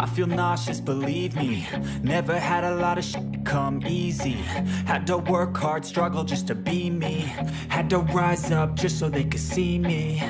I feel nauseous, believe me. Never had a lot of shit come easy. Had to work hard, struggle just to be me. Had to rise up just so they could see me.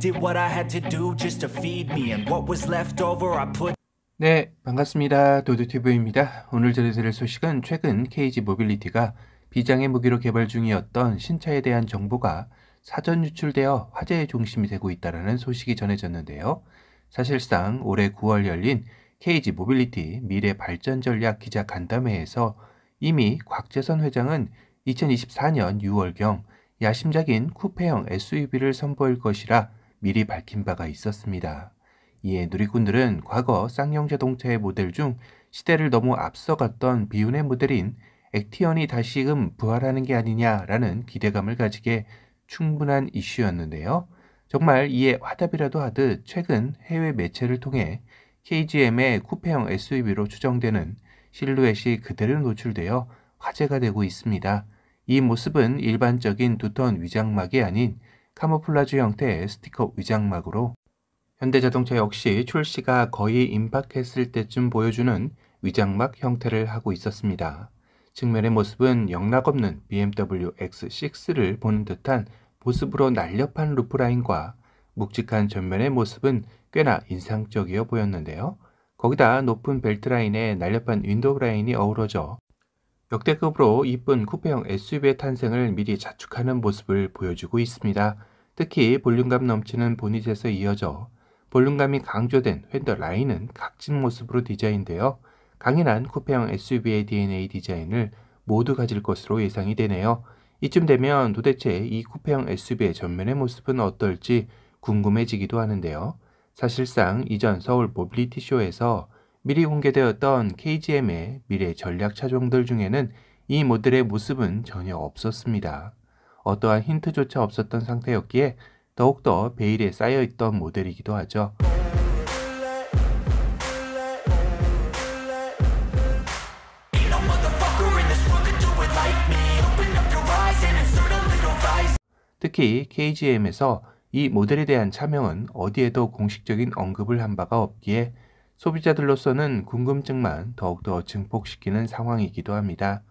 Did what I had to do just to feed me. And what was left over, I put. 네, 반갑습니다. 도드튜브입니다. 오늘 전해드릴 소식은 최근 KG 모빌리티가 비장의 무기로 개발 중이었던 신차에 대한 정보가 사전 유출되어 화제의 중심이 되고 있다는 소식이 전해졌는데요. 사실상 올해 9월 열린 KG 모빌리티 미래 발전 전략 기자 간담회에서 이미 곽재선 회장은 2024년 6월경 야심작인 쿠페형 SUV를 선보일 것이라 미리 밝힌 바가 있었습니다. 이에 누리꾼들은 과거 쌍용 자동차의 모델 중 시대를 너무 앞서갔던 비운의 모델인 액티언이 다시금 부활하는 게 아니냐라는 기대감을 가지게 충분한 이슈였는데요. 정말 이에 화답이라도 하듯 최근 해외 매체를 통해 KGM의 쿠페형 SUV로 추정되는 실루엣이 그대로 노출되어 화제가 되고 있습니다. 이 모습은 일반적인 두턴 위장막이 아닌 카모플라주 형태의 스티커 위장막으로 현대자동차 역시 출시가 거의 임박했을 때쯤 보여주는 위장막 형태를 하고 있었습니다. 측면의 모습은 영락없는 BMW X6를 보는 듯한 모습으로 날렵한 roofline과 묵직한 전면의 모습은 꽤나 인상적이어 보였는데요. 거기다 높은 벨트 라인에 날렵한 윈도우 라인이 어우러져 역대급으로 이쁜 쿠페형 SUV의 탄생을 미리 자축하는 모습을 보여주고 있습니다. 특히 볼륨감 넘치는 보닛에서 이어져 볼륨감이 강조된 휀더 라인은 각진 모습으로 디자인되어 강인한 쿠페형 SUV의 DNA 디자인을 모두 가질 것으로 예상이 되네요. 이쯤 되면 도대체 이 쿠페형 SUV의 전면의 모습은 어떨지 궁금해지기도 하는데요. 사실상 이전 서울 모빌리티 쇼에서 미리 공개되었던 KGM의 미래 전략 차종들 중에는 이 모델의 모습은 전혀 없었습니다. 어떠한 힌트조차 없었던 상태였기에 더욱더 베일에 쌓여있던 모델이기도 하죠. 특히 KGM에서 이 모델에 대한 차명은 어디에도 공식적인 언급을 한 바가 없기에 소비자들로서는 궁금증만 더욱더 증폭시키는 상황이기도 합니다.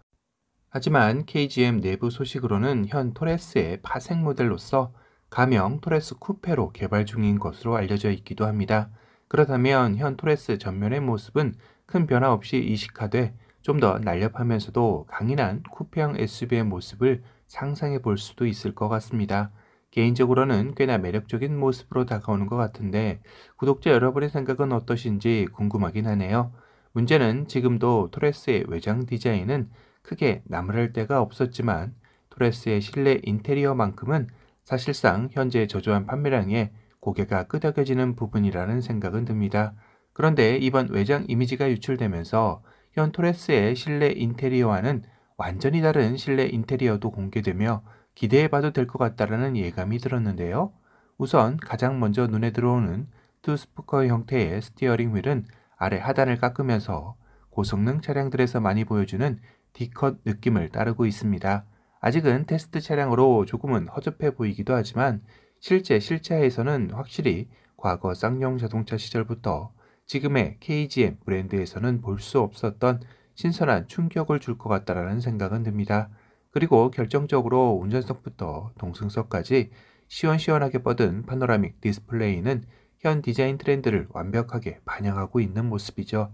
하지만 KGM 내부 소식으로는 현 토레스의 파생 모델로서 가명 토레스 쿠페로 개발 중인 것으로 알려져 있기도 합니다. 그렇다면 현 토레스 전면의 모습은 큰 변화 없이 이식화돼 좀 더 날렵하면서도 강인한 쿠페형 SUV의 모습을 상상해 볼 수도 있을 것 같습니다. 개인적으로는 꽤나 매력적인 모습으로 다가오는 것 같은데 구독자 여러분의 생각은 어떠신지 궁금하긴 하네요. 문제는 지금도 토레스의 외장 디자인은 크게 나무랄 데가 없었지만 토레스의 실내 인테리어만큼은 사실상 현재 저조한 판매량에 고개가 끄덕여지는 부분이라는 생각은 듭니다. 그런데 이번 외장 이미지가 유출되면서 현 토레스의 실내 인테리어와는 완전히 다른 실내 인테리어도 공개되며 기대해봐도 될 것 같다라는 예감이 들었는데요. 우선 가장 먼저 눈에 들어오는 two-spoke 형태의 스티어링 휠은 아래 하단을 깎으면서 고성능 차량들에서 많이 보여주는 D컷 느낌을 따르고 있습니다. 아직은 테스트 차량으로 조금은 허접해 보이기도 하지만 실제 실차에서는 확실히 과거 쌍용 자동차 시절부터 지금의 KGM 브랜드에서는 볼 수 없었던 신선한 충격을 줄 것 같다라는 생각은 듭니다. 그리고 결정적으로 운전석부터 동승석까지 시원시원하게 뻗은 panoramic 디스플레이는 현 디자인 트렌드를 완벽하게 반영하고 있는 모습이죠.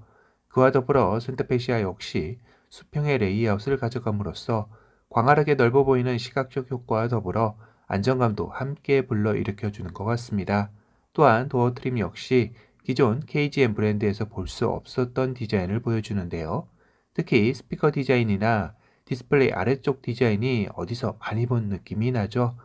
그와 더불어 center fascia 역시 수평의 레이아웃을 가져감으로써 광활하게 넓어 보이는 시각적 효과와 더불어 안정감도 함께 불러일으켜 주는 것 같습니다. 또한 door trim 역시 기존 KGM 브랜드에서 볼 수 없었던 디자인을 보여주는데요. 특히 스피커 디자인이나 디스플레이 아래쪽 디자인이 어디서 많이 본 느낌이 나죠?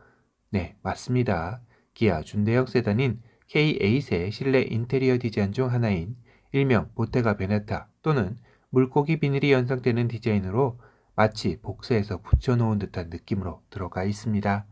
네, 맞습니다. 기아 준대형 세단인 K8의 실내 인테리어 디자인 중 하나인 일명 보테가 베네타 또는 물고기 비늘이 연상되는 디자인으로 마치 복사해서 붙여놓은 듯한 느낌으로 들어가 있습니다.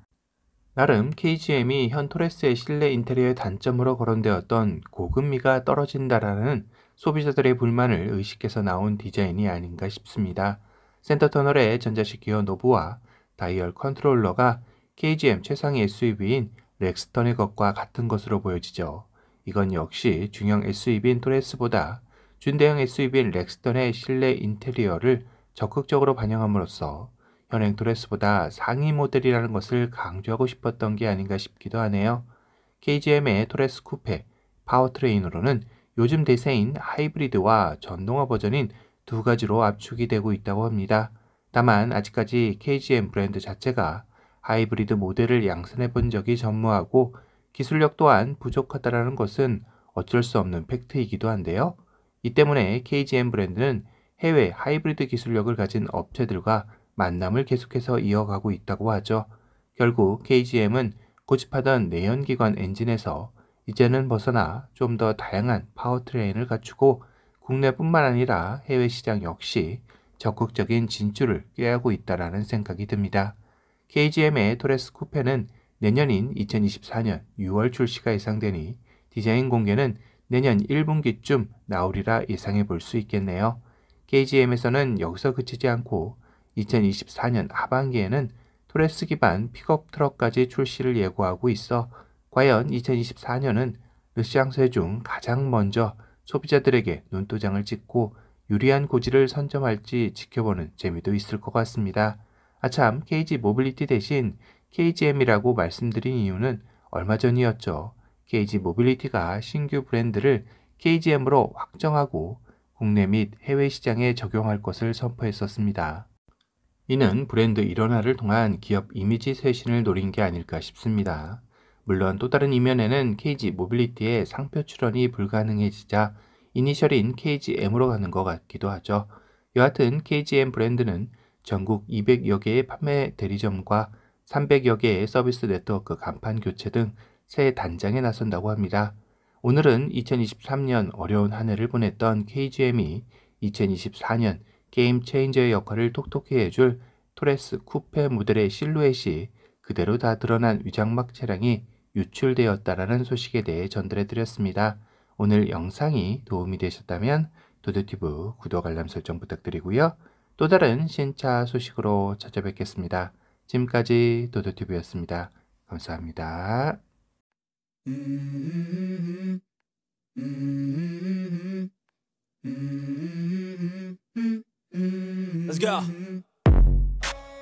나름 KGM이 현 토레스의 실내 인테리어의 단점으로 거론되었던 고급미가 떨어진다라는 소비자들의 불만을 의식해서 나온 디자인이 아닌가 싶습니다. 센터 터널의 전자식 기어 knob와 다이얼 컨트롤러가 KGM 최상위 SUV인 렉스턴의 것과 같은 것으로 보여지죠. 이건 역시 중형 SUV인 토레스보다 준대형 SUV인 렉스턴의 실내 인테리어를 적극적으로 반영함으로써 현행 토레스보다 상위 모델이라는 것을 강조하고 싶었던 게 아닌가 싶기도 하네요. KGM의 토레스 쿠페 powertrain으로는 요즘 대세인 하이브리드와 전동화 버전인 두 가지로 압축이 되고 있다고 합니다. 다만 아직까지 KGM 브랜드 자체가 하이브리드 모델을 양산해 본 적이 전무하고 기술력 또한 부족하다는 것은 어쩔 수 없는 팩트이기도 한데요. 이 때문에 KGM 브랜드는 해외 하이브리드 기술력을 가진 업체들과 만남을 계속해서 이어가고 있다고 하죠. 결국 KGM은 고집하던 내연기관 엔진에서 이제는 벗어나 좀 더 다양한 powertrain을 갖추고 국내뿐만 아니라 해외 시장 역시 적극적인 진출을 꾀하고 있다라는 생각이 듭니다. KGM의 토레스 쿠페는 내년인 2024년 6월 출시가 예상되니 디자인 공개는 내년 1분기쯤 나오리라 예상해 볼 수 있겠네요. KGM에서는 여기서 그치지 않고 2024년 하반기에는 토레스 기반 픽업 트럭까지 출시를 예고하고 있어 과연 2024년은 르쌍쉐 중 가장 먼저 소비자들에게 눈도장을 찍고 유리한 고지를 선점할지 지켜보는 재미도 있을 것 같습니다. 아참 KG 모빌리티 대신 KGM이라고 말씀드린 이유는 얼마 전이었죠. KG 모빌리티가 신규 브랜드를 KGM으로 확정하고 국내 및 해외 시장에 적용할 것을 선포했었습니다. 이는 브랜드 일원화를 통한 기업 이미지 쇄신을 노린 게 아닐까 싶습니다. 물론 또 다른 이면에는 KG 모빌리티의 상표 출원이 불가능해지자 이니셜인 KGM으로 가는 것 같기도 하죠. 여하튼 KGM 브랜드는 전국 200여 개의 판매 대리점과 300여 개의 서비스 네트워크 간판 교체 등 새 단장에 나선다고 합니다. 오늘은 2023년 어려운 한 해를 보냈던 KGM이 2024년 game changer의 역할을 톡톡히 해줄 토레스 쿠페 모델의 실루엣이 그대로 다 드러난 위장막 차량이 유출되었다라는 소식에 대해 전달해 드렸습니다. 오늘 영상이 도움이 되셨다면 도드티브 구독 알람 설정 부탁드리고요. 또 다른 신차 소식으로 찾아뵙겠습니다. 지금까지 도도티브였습니다. 감사합니다. Let's go.